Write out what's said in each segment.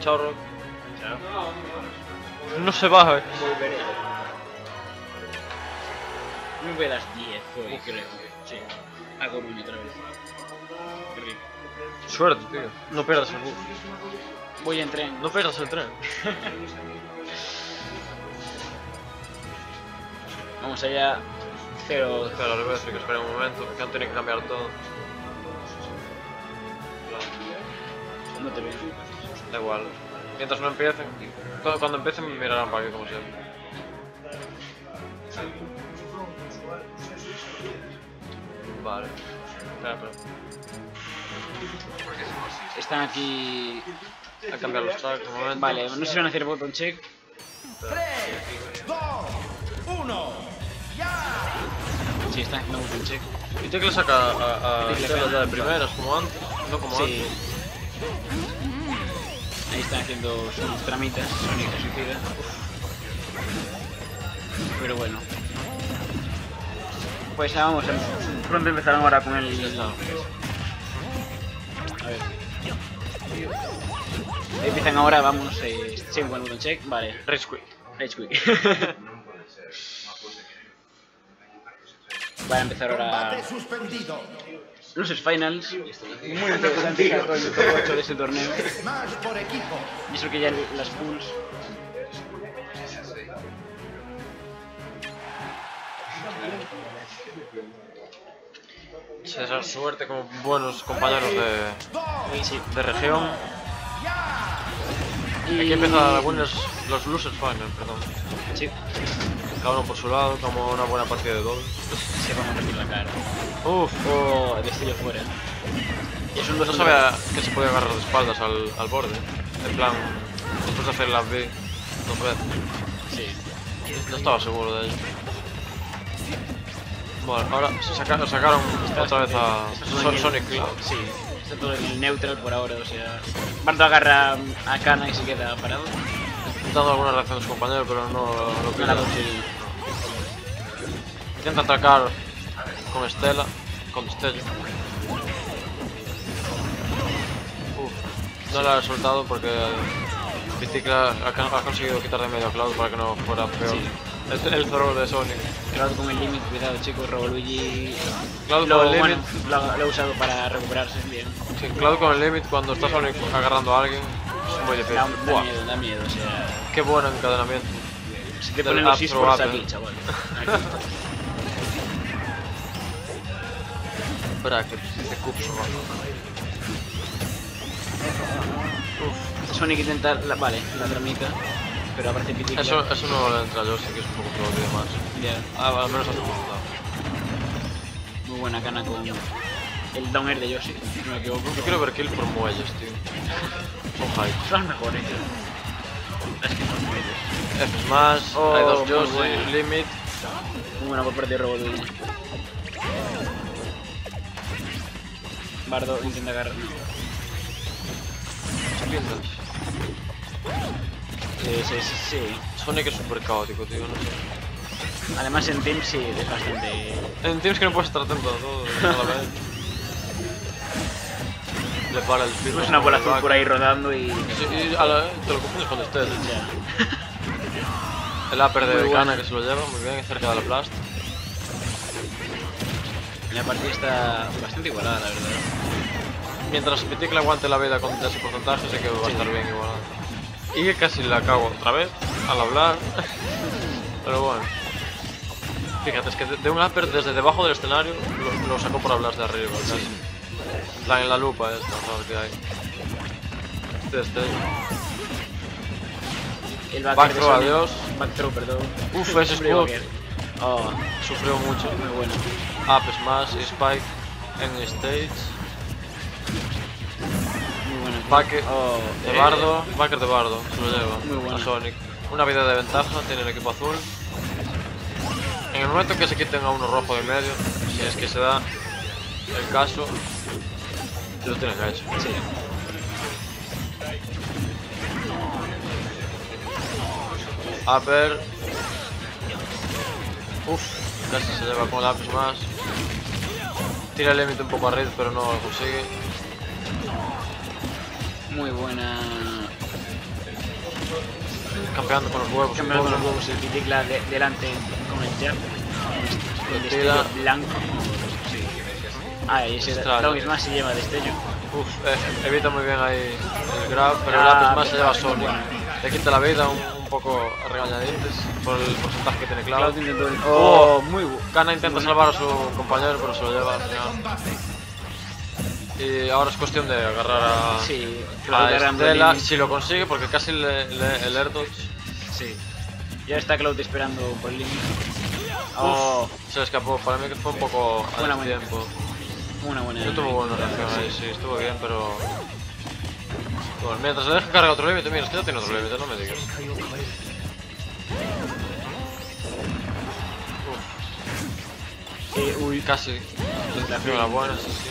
Chao, Rock. Chao. No se baja. eh. Volveré. Me voy a las 10 hoy, creo. Sí. A Coruña otra vez. Qué rico. Suerte, tío. No pierdas el bus. Voy en tren. No pierdas el tren. Vamos allá. Cero. Espera, revés, que espera un momento, que han tenido que cambiar todo. Da igual. Mientras no empiecen, cu- cuando empiecen me mirarán para aquí como siempre. Vale. Espera, espera. Están aquí. A cambiar los tracks un momento. Vale, no sé si van a hacer button check. 3, 2, 1, ya. Sí, están haciendo button check. Y te que le saca a, a Tela ya de primeras, como antes. No como Sí. antes. Ahí están haciendo sus tramitas, Sonic se suicida. Pero bueno. Pues ya vamos, pronto empezarán ahora con el... Está. A ver. Empiezan ahora, vamos, eh, check one check, vale. Rage Quit. Rage Quick. Va a empezar ahora Combate suspendido. Los finals. Muy interesante todo el top 8 de este torneo. Y eso que ya las pools. Esa suerte como buenos compañeros de, de región. Aquí empieza los winners, los losers final, perdón. Sí, Cada uno por su lado, como una buena partida de dobles. se van a partir la cara. Uf, O de estilo fuera. Y es un no 2 sabía que se podía agarrar de espaldas al, al borde. En plan, después de hacer la B dos veces. Sí. No estaba seguro de ello. Bueno, ahora saca- sacaron otra vez a Sonic Cloud. Sí, está todo el neutral por ahora, o sea. Bardo agarra a Kana y se queda parado. Dando alguna reacción de su compañero, pero no lo No. Intenta atacar con Estela, con Destello. Uf, no la ha resultado porque Piticla ha, ha conseguido quitar de medio a Cloud para que no fuera peor. Sí. El, el throw de Sonic. Cloud con el limit, cuidado chicos, Robo-Luigi Cloud lo, con el bueno, limit. lo, lo ha usado para recuperarse bien. Sí, Cloud con el limit cuando está Sonic agarrando a alguien es muy difícil. Da, da miedo, da miedo, o sea. qué buen encadenamiento. Si te ponen los esports aquí, chaval. Aquí. Bracket de Cups Sonic intenta, la, vale, la tramita, pero aparece Piticla. Eso, eso no le entra a Yoshi, que es un poco y demás. Ya, Ah, al menos hace punta. muy buena cana con el down air de Yoshi, si no me equivoco. Yo quiero ver kill por muelles, tío. Son hype. Son las mejores. Las que son muelles. F Smash, Oh, hay dos Yoshi. Limit. Muy buena por parte de Robo Luigi. Bardo intenta agarrar. Eh, sí, sí, sí. Sonic es súper caótico, tío, no sé. Además en Team sí, es bastante... En Teams que no puedes estar atento a todo, a la vez. Le para el. Es una bola azul por ahí rodando y... Sí, y a la, te lo confundes con este. Ya. El upper de bueno. Kana que se lo lleva muy bien, cerca de la blast. La partida está bastante igualada, la verdad. Mientras Pitic le aguante la vida con ese porcentaje, sé que va a estar bien igual. Y casi la cago otra vez al hablar. Pero bueno. Fíjate, es que de, un upper desde debajo del escenario lo, lo sacó por hablar de arriba. casi. En plan, en la lupa esta, ¿sabes qué hay? Este, este. El Back throw, Sonic- adiós. Back throw, perdón. Uf, ese escudo. Oh, sufrió mucho. muy bueno. Up smash spike en stage. Muy bueno. Backer Oh, de eh, Bardo, backer de Bardo, se lo lleva Muy bueno. a Sonic. Una vida de ventaja tiene el equipo azul. En el momento que se quiten a uno rojo de medio, si es que se da el caso, lo tienen hecho. Sí. Upper. Uf, casi se lleva con up más. Tira el límite un poco a red, pero no lo consigue. Muy buena. Campeando con los huevos. Campeando con los huevos el Piticla de- delante con el jab. El blanco. Ah, y ese Extraño. Dragon más se lleva destello. Uf, eh, evita muy bien ahí el grab, pero el Ah, lápiz más se lleva solo. bueno. Le quita la vida un, un poco a regañadientes por el porcentaje que tiene Cloud. Oh, Oh, muy bueno. Kana intenta salvar a su compañero, pero se lo lleva al final. Y ahora es cuestión de agarrar a, Sí, a Estela, si lo consigue, porque casi le, le- el air dodge Sí. Ya está Cloud esperando por el límite. Oh, se escapó. Para mí que fue un poco Buena a buena. Una buena. No tuvo buena reacción ahí, sí, estuvo bien, pero... Bueno, mientras le deja cargar otro límite, mira, es que ya tiene otro límite, no me digas. Eh, uy, Casi. La La primera buena, sí, sí.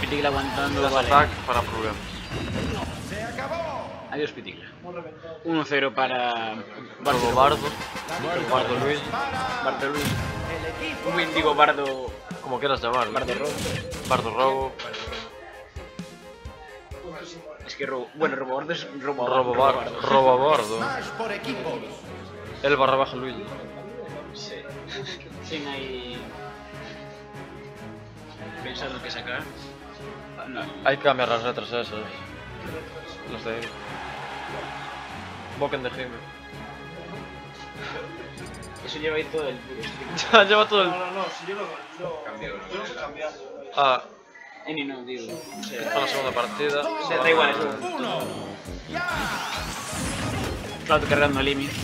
Pitigla aguantando. Dash Vale. attack para problemas. Se acabó. Adiós, Pitigla. 1-0 para Bardo Bardo. Bardo Luis. Bardo Luis. Un buen digo Bardo. Como quieras llamarlo. Bardo Robo. Bardo Robo. Es que robo. Bueno, Robo Bardo es Robo Robo Bardo. Robo Bardo. Smash por equipos. El barra baja Luigi. Sí. Sin ahí. Pensando que sacar. No. Hay que cambiar las letras esas. Los de ahí. Boken de Jimmy. Eso lleva ahí todo el puro stream. Ya lleva todo el. No, no, no, si yo lo, lo, yo lo sé cambiar. Ah, Any no, digo. O sea, a la segunda partida. o sea, da igual, eso. Uno. Ya. Cloud cargando el límite.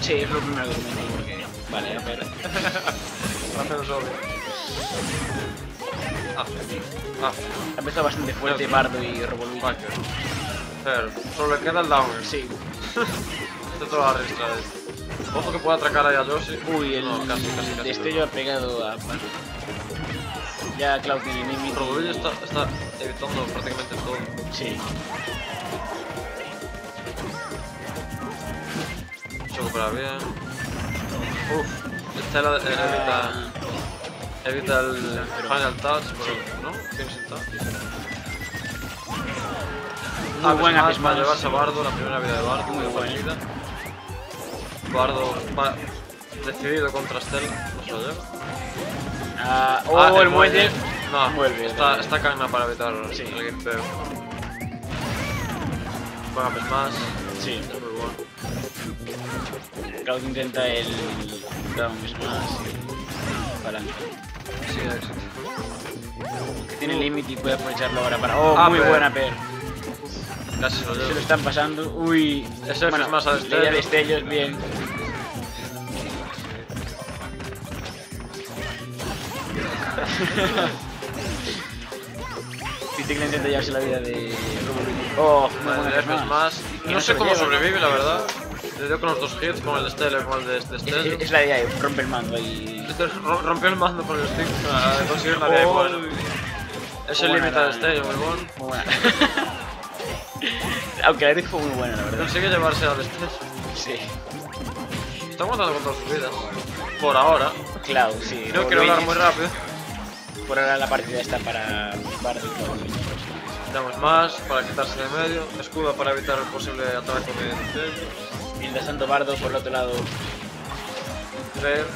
Sí, es lo primero que porque. Vale, a ver. Hacemos obvio. Ah, ah, Ha empezado bastante fuerte Bardo y. Pero, solo le queda el downer. Sí. La ristra de esto. Ojo que pueda atracar ahí a Yoshi. Uy, el No, casi, casi, casi. destello ha pegado a Bardo. Ya Cloud. Robolillo está, está evitando prácticamente todo. Sí. Se recupera bien. Uf, Estela eh, evita, evita el Final Touch, pero, ¿no? Finishing Touch. Muy buen más Apex para llevarse a Bardo, la primera vida de Bardo, Muy buena buena. vida. Bardo va decidido contra Estela, no se lo lleva. Ah, oh, Ah, el muelle. No, Vuelve, está, está Kagna para evitar Sí. el gamepeo. Buen Apex Smash, Sí. muy bueno. Cloud intenta el Down Smash. Para. Sí. Que tiene límite y puede aprovecharlo ahora para. Oh, Ah, muy buena Per. Casi se lo Se lo lleva. están pasando. Uy. Ese es más a le da destello. destellos bien. Pitic le intenta llevarse la vida de Robo. Oh, F es más. No sé cómo sobrevive, la verdad. Le dio con los dos hits, con el de Estela y con el de este Es, Estela. es- es la de ahí, rompe el mando y. Este ro- rompió el mando con el stick para conseguir la Oh, igual. Es el límite de la- Estella, muy bueno. Muy buena. Aunque la Eric fue muy buena, la verdad. Consigue llevarse al Estella. Sí. Está aguantando con todas sus vidas. Por ahora. Cloud, sí. No quiero hablar muy rápido. Por ahora la partida está para Cloud. Damos más para quitarse de medio. Escudo para evitar el posible ataque de. Mientras tanto, Bardo por el otro lado. Ver.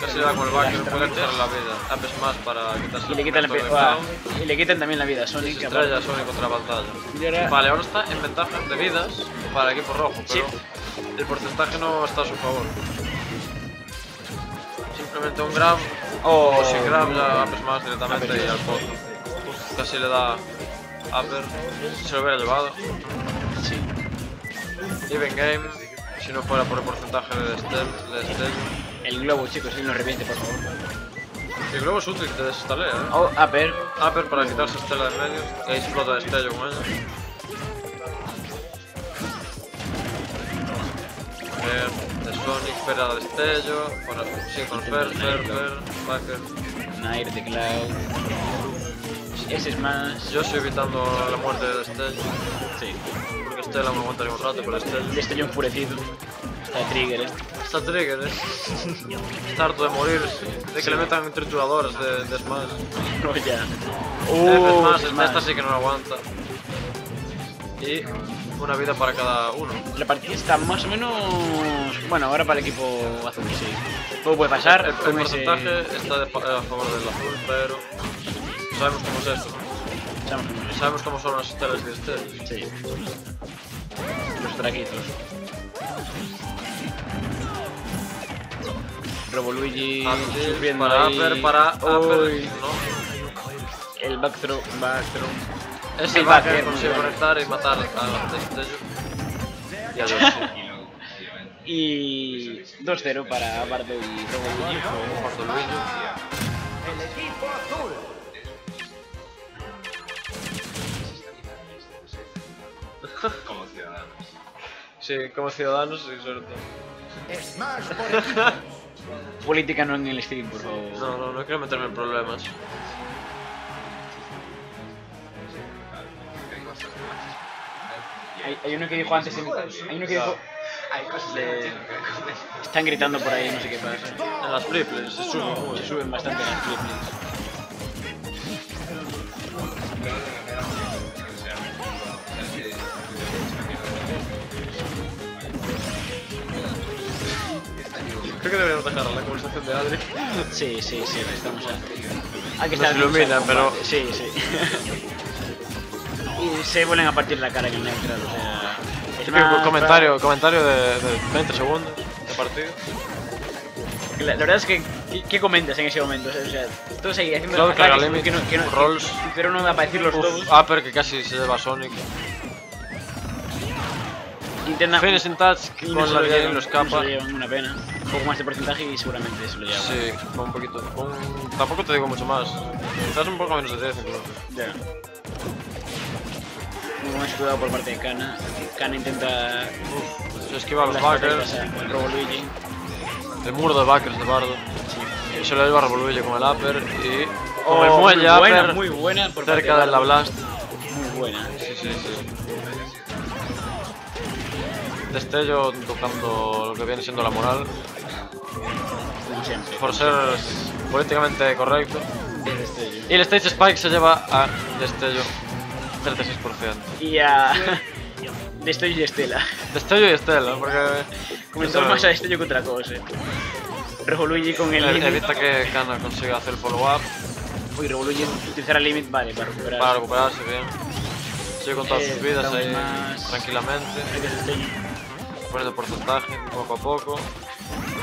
Casi le da con el back, puede quitarle la vida. Más para quitarse Y le quitan, la ah, y le quitan también la vida a Sonic. Se estrella Sonic contra la pantalla. Vale, ahora está en ventaja de vidas para el equipo rojo, pero el porcentaje no está a su favor. Simplemente un grab, Oh, o sin grab ya apes más directamente y al. Uf, Casi le da upper, se lo hubiera llevado. Sí. Even game, si no fuera por el porcentaje de Estel, de Estel. El globo, chicos, si no reviente, por favor. El globo es útil te desestalea, eh. Oh, Upper. Upper para quitarse Estela de en medio, y ahí explota destello con ella. De Sonic, Fer a destello, con Fer, Fer, Fer, Backer. Nair de Cloud. Ese es más. Yo estoy evitando la muerte de destello, Sí. porque Estela me aguantaría un rato, pero destello. Destello enfurecido. Está Trigger este. Está Trigger, eh. Está harto de morirse. De que le metan trituradores de, de Smash. No, ya. Uh, Smash, Smash. esta sí que no lo aguanta. Y una vida para cada uno. La partida está más o menos... Bueno, ahora para el equipo azul, sí. Todo puede pasar El, el con ese... porcentaje está de a favor del azul, pero sabemos cómo es esto. Sabemos cómo es. Sabemos cómo son las estrellas de estrellas. Sí. Los traquitos. Robo Luigi Antes, sufriendo para ahí. upper, para upper. No. El back throw, back throw. Ese El backer consigue conectar y matar a destello. Y adiós. Y 2-0 para Bardo y Robo. El equipo azul. Como ciudadanos. Sí, como ciudadanos, sí, sobre todo. Smash por. Política no en el stream, por favor. No, no, no quiero meterme en problemas. Hay, hay uno que dijo antes, en- hay uno que dijo... Hay cosas eso. Están gritando por ahí, no sé qué pasa. En las triples se suben Se suben bastante las clips. Creo que deberíamos dejar la conversación de Adri. Sí, sí, sí, estamos a... Hay que Nos estar iluminan, pero- Sí, sí. y se vuelven a partir la cara en el neutral, o sea... es una- comentario, comentario de, de 20 segundos de partido. La, la verdad es que, ¿qué, qué comentas en ese momento? O sea, todos ahí haciendo Cloud ataques Carga Limit, que no, que no, Rolls. pero no va a aparecerlos Uf, todos. upper que casi se lleva Sonic. Intenta... Finishing touch y con la vida y llevan, lo no se escapa. lo llevan, una pena. Un poco más de porcentaje y seguramente se lo llevan. Sí, con un poquito. Con... Tampoco te digo mucho más. Quizás un poco menos de 10 incluso. Ya. Muy buen escudado por parte de Kana. Kana intenta... Se esquiva los backers. al Robo Luigi. El muro de backers de Bardo. Y se lo lleva a Revoluillo con el upper y. Con Oh, el muelle muy buena, upper muy buena por parte cerca de la blast. Muy buena. Sí, sí, sí. Destello tocando lo que viene siendo la moral. Como siempre. Por ser políticamente correcto. Y el Stage Spike se lleva a Destello 36%. Y a... Destello y Estela. Destello y Estela, porque. Comenzó eso más a Destello que otra cosa. Robo Luigi con el limit. Evita que Kana consiga hacer el follow-up Uy, Robo Luigi utilizar el limit, vale, para recuperar. para recuperarse bien. Sigue con todas Eh, sus vidas damos ahí más- tranquilamente, poniendo porcentaje poco a poco.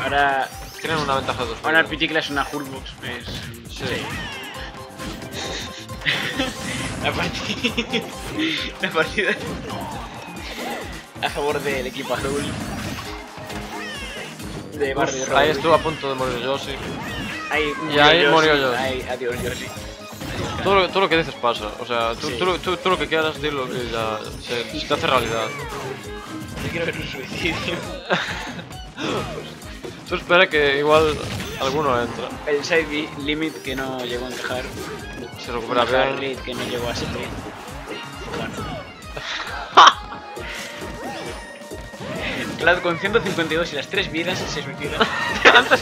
Ahora, Tienen una ventaja de dos ahora el vidas. Piticla es una Hullbox. Es... Sí. La partida... La partida... A favor del equipo azul. De Uf, Barrio Robo ahí estuvo a punto de morir Yoshi. Ahí Y ahí Yoshi. murió Yoshi. Ahí, adiós Yoshi. Todo lo, todo lo que dices pasa. O sea, tú, Sí. tú, lo- tú- tú lo que quieras, dilo que ya se, se te hace realidad. Yo quiero ver un suicidio. Tú espera que igual alguno entra. El side limit que no llegó a encajar. Se recupera bien. que no llegó a 7. Bueno. Cloud con 152 y las 3 vidas se suicida.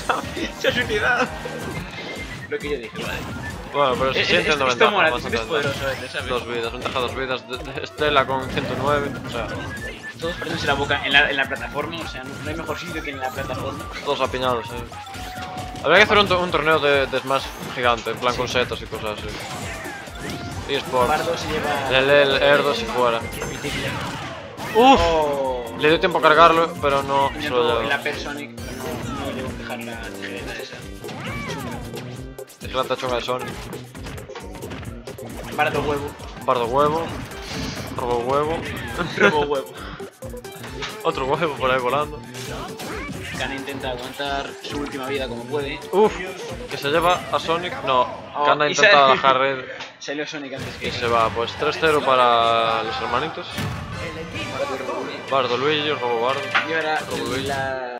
se ha suicidado. Lo que yo dije, vale. Bueno, pero en 90. esto mola, es poderoso, ¿sabes? Dos vidas, ventaja dos vidas. Estela con 109. O sea, Todos poniéndose la boca en la, en la plataforma, o sea, no, no hay mejor sitio que en la plataforma. todos apiñados, eh. Habría que hacer un, un torneo de, de Smash gigante, en plan con setas y cosas así. eSports. El, el Erdos y fuera. Uf. Oh. Le dio tiempo a cargarlo, pero no se Intentó lo en la. Personic, no, no llegó a encajar la tijereta esa. De Sony. Bardo huevo. Bardo huevo. Robo huevo. Robo huevo. Otro huevo por ahí volando. Kana intenta aguantar su última vida como puede. Uf. Que se lleva a Sonic. No. Oh, Kana y intenta bajar red. Salió Sonic antes que Y se va. Pues 3-0 para los hermanitos. Bardo Luigi, Robo Bardo. Y ahora Robo la